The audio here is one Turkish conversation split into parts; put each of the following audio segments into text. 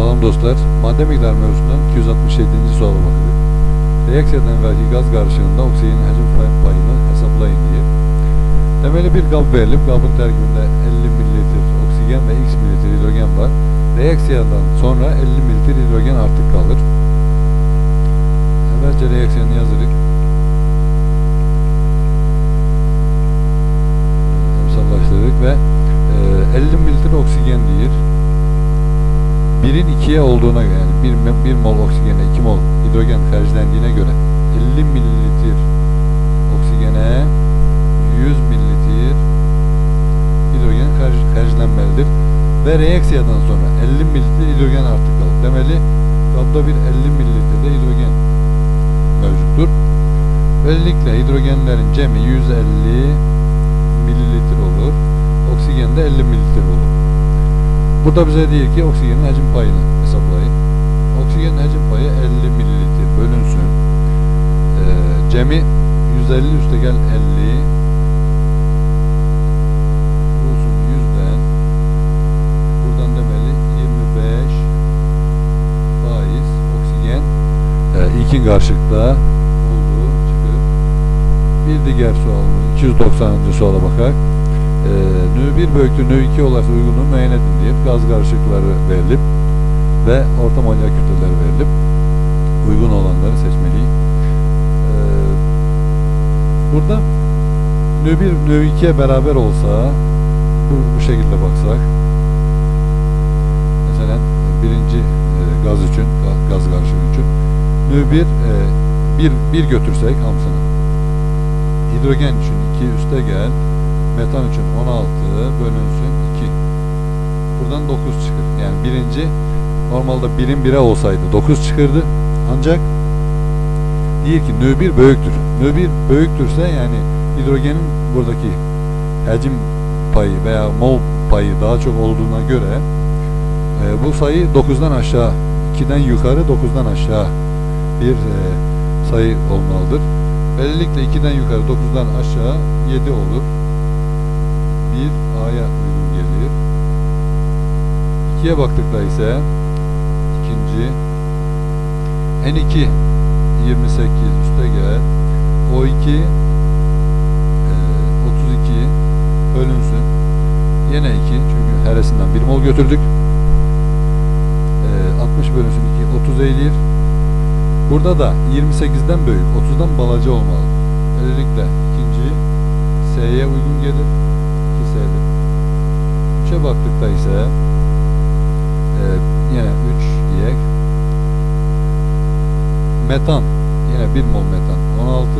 Salam dostlar, madde miqdarı mövzusundan 267-ci suala baxırıq. Reaksiyadan əvvəlki qaz qarışığında oksigenin həcm payını hesablayın deyir. Deməli bir qab verilib, qabın tərkibində 50 ml oksigen və x ml hidrogen var. Reaksiyadan sonra 50 ml hidrogen artıq qalır. Əvvəlcə reaksiyanı yazırıq. Hesablaşdırırıq və 50 e, ml oksigen 1'in 2'ye olduğuna göre yani 1, 1 mol oksigene 2 mol hidrojen harclendiğine göre 50 mililitre oksigene 100 mililitre hidrojen harclenmelidir. Ve reaksiyadan sonra 50 mililitre hidrojen artık kalır. Demeli kabda bir 50 mililitre de hidrojen mevcuttur. Böylelikle hidrogenlerin cemi 150 mililitre olur. Oksijen de 50 mililitre olur. Burada bize diyor ki oksijenin hacim payını hesaplayın. Oksijenin hacim payı 50 mililitre bölünsün. Ee, cemi 150 üste gel 50 vurulsun 100'den buradan demeli 25 faiz oksijen e, ilkin karşılıkta olduğu çıkır. Bir diğer sualımız 290. suala bakar. E, nü 1 bölüktür nü 2 olası uygunluğu müeyyen edin diye gaz karışıkları verilip ve orta molekül kütleleri verilip uygun olanları seçmeliyiz. E, burada nü 1 nü 2'ye beraber olsa bu, bu şekilde baksak mesela birinci e, gaz için ga- gaz karışığı için nü 1 e, bir, bir götürsek hamsını hidrogen için 2 üste gel metan için 16 bölünsün 2 buradan 9 çıkır yani birinci normalde birin 1'e olsaydı 9 çıkırdı ancak değil ki nö 1 büyüktür nö 1 büyüktürse yani hidrogenin buradaki hacim payı veya mol payı daha çok olduğuna göre e, bu sayı 9'dan aşağı 2'den yukarı 9'dan aşağı bir e, sayı olmalıdır. Böylelikle 2'den yukarı 9'dan aşağı 7 olur. 1 A'ya uygun gelir. 2'ye baktıkta ise ikinci N2 28 üste gel. O2 e, 32 bölünsün. Yine 2 çünkü heresinden bir mol götürdük. E, 60 bölünsün 2 30 eğilir. Burada da 28'den büyük 30'dan balacı olmalı. Böylelikle ikinci S'ye uygun gelir. 2S'dir. 3'e baktıkta ise e, yine 3 diyek. Metan. Yine 1 mol metan. 16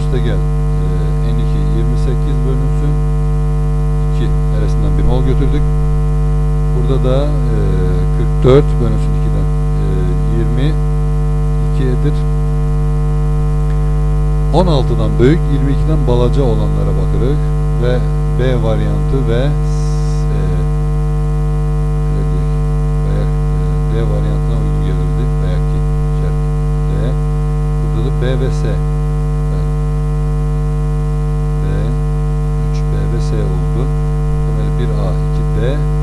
üste gel. E, N2 28 bölünsün. 2 neresinden 1 mol götürdük. Burada da e, 44 bölünsün 2'den e, 20 2'dir 16'dan büyük 22'den balaca olanlara bakırız ve B varyantı ve e, e, D varyantına uygun gelirdi. Veya ki şart D burada da B ve S. B 3 B ve S oldu. Temel 1A 2 D. 3 B S olur